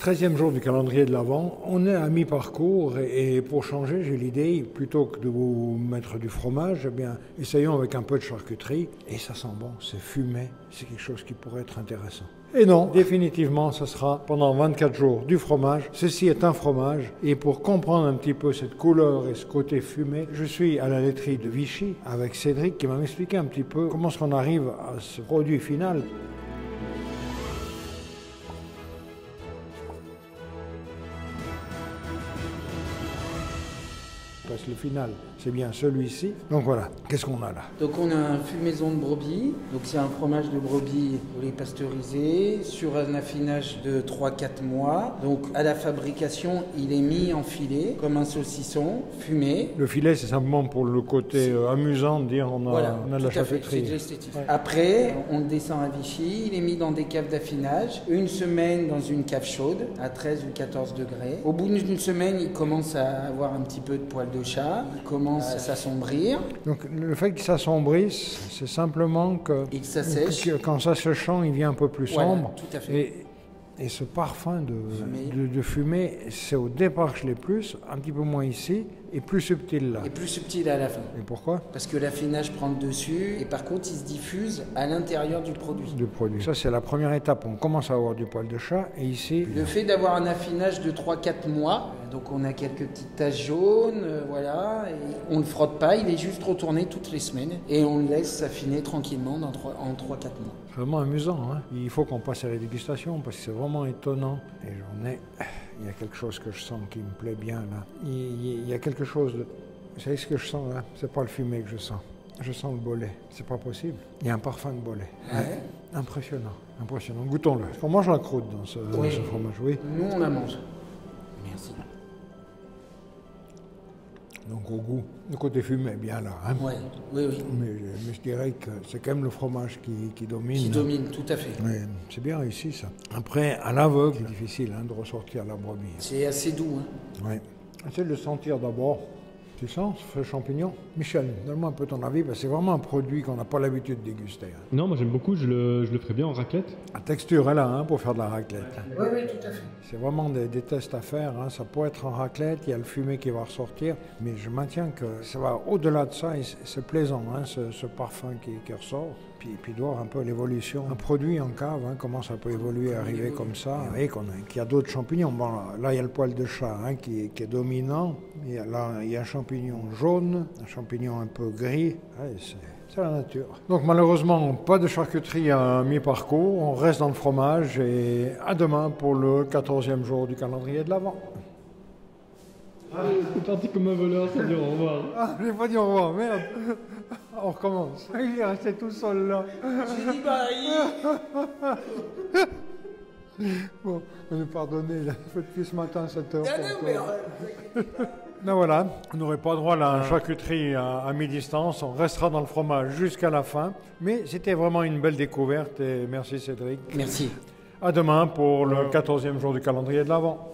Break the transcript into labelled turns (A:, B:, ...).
A: 13e jour du calendrier de l'Avent, on est à mi-parcours et, pour changer, j'ai l'idée, plutôt que de vous mettre du fromage, eh bien, essayons avec un peu de charcuterie et ça sent bon, c'est fumé, c'est quelque chose qui pourrait être intéressant. Et non, définitivement, ce sera pendant 24 jours du fromage. Ceci est un fromage. Et pour comprendre un petit peu cette couleur et ce côté fumé, je suis à la laiterie de Vichy avec Cédric qui m'a expliqué un petit peu comment est-ce qu'on arrive à ce produit final. Parce que le final, c'est bien celui-ci. Donc voilà, qu'est-ce qu'on a là
B: Donc on a un fumaison de brebis, donc c'est un fromage de brebis au lait pasteurisé sur un affinage de 3-4 mois. Donc à la fabrication, il est mis en filet comme un saucisson fumé.
A: Le filet, c'est simplement pour le côté euh, amusant de dire on a,
B: Voilà,
A: on a de la
B: l'esthétique. Après, on le descend à Vichy, il est mis dans des caves d'affinage, une semaine dans une cave chaude à 13 ou 14 degrés. Au bout d'une semaine, il commence à avoir un petit peu de poil de chat, il commence à s'assombrir.
A: Donc le fait qu'il s'assombrisse, c'est simplement que,
B: Il s'assèche.
A: que quand ça se chant, il devient un peu plus
B: Voilà,
A: sombre.
B: tout à fait.
A: Et, et ce parfum de
B: Fumée.
A: de, de fumée, c'est au départ que je l'ai plus, un petit peu moins ici, et plus subtil là.
B: Et plus subtil à la fin.
A: Et pourquoi?
B: Parce que l'affinage prend le dessus et par contre il se diffuse à l'intérieur du produit.
A: Du produit. Ça, c'est la première étape. On commence à avoir du poil de chat, et ici,
B: Le fait d'avoir un affinage de 3-4 mois, donc on a quelques petites taches jaunes, euh, voilà, et on ne le frotte pas, il est juste retourné toutes les semaines et on le laisse s'affiner tranquillement dans en 3-4 mois.
A: vraiment amusant. hein. Il faut qu'on passe à la dégustation parce que c'est vraiment étonnant. Et j'en ai. Il y a quelque chose que je sens qui me plaît bien là. Il, y a quelque chose de. Vous savez ce que je sens là? C'est pas le fumé que je sens. Je sens le bolet. C'est pas possible. Il y a un parfum de bolet.
B: Ouais?
A: Impressionnant. Impressionnant. Goûtons-le. On mange la croûte dans ce, dans
B: Oui.
A: ce fromage, oui.
B: Nous on la mange. Merci.
A: Donc au goût, le côté fumé est bien là. hein.
B: Ouais, oui, oui.
A: Mais, mais je dirais que c'est quand même le fromage qui, qui domine.
B: Qui
A: hein.
B: domine, tout à fait.
A: C'est bien réussi ça. Après, à l'aveugle, c'est difficile hein, de ressortir la brebis.
B: C'est assez doux. Hein.
A: Ouais. Essaye de le sentir d'abord. Tu sens ce champignon Michel, donne-moi un peu ton avis, parce que c'est vraiment un produit qu'on n'a pas l'habitude de déguster. hein.
C: Non, moi j'aime beaucoup, je le, je le ferais bien en raclette.
A: La texture est là hein, pour faire de la raclette.
B: Oui, oui, tout à fait.
A: C'est vraiment des, des tests à faire. hein. Ça peut être en raclette, il y a le fumé qui va ressortir, mais je maintiens que ça va au-delà de ça et c'est- c'est plaisant, hein, ce, ce parfum qui, qui ressort. Puis, puis de voir un peu l'évolution. Un produit en cave, hein, comment ça peut évoluer, arriver comme ça. A- qu'il y a d'autres champignons. Bon, là, il y a le poil de chat hein, qui, est- dominant. A, là, il y a un champignon jaune, un champignon un peu gris. C'est- c'est la nature. Donc malheureusement, pas de charcuterie à mi-parcours. On reste dans le fromage et à demain pour le 14e jour du calendrier de l'Avent.
C: C'est parti comme un voleur sans dire au revoir.
A: Ah, j'ai pas dit au revoir, merde. On recommence. Il est resté tout seul là.
B: J'ai dit bye
A: Bon, on nous pardonner, là. Fait depuis ce matin 7 heures.
B: Ah non,
A: Ben voilà, on n'aurait pas droit à la charcuterie à, à mi-distance, on restera dans le fromage jusqu'à la fin. Mais c'était vraiment une belle découverte et merci Cédric.
B: Merci.
A: À demain pour le 14e jour du calendrier de l'Avent.